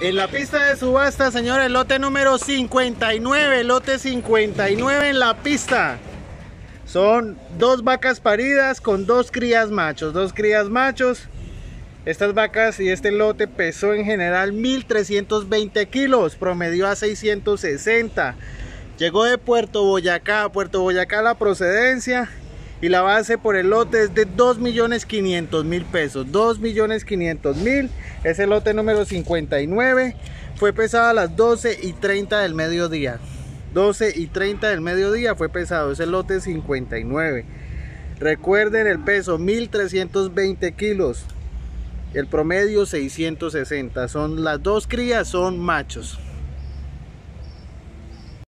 En la pista de subasta, señores, lote número 59, lote 59 en la pista. Son dos vacas paridas con dos crías machos, dos crías machos. Estas vacas y este lote pesó en general 1320 kilos, promedió a 660. Llegó de Puerto Boyacá, Puerto Boyacá la procedencia y la base por el lote es de 2.500.000 pesos 2.500.000 es el lote número 59 fue pesado a las 12 y 30 del mediodía. 12 y 30 del mediodía fue pesado es el lote 59 recuerden el peso 1320 kilos. El promedio 660 son las dos crías son machos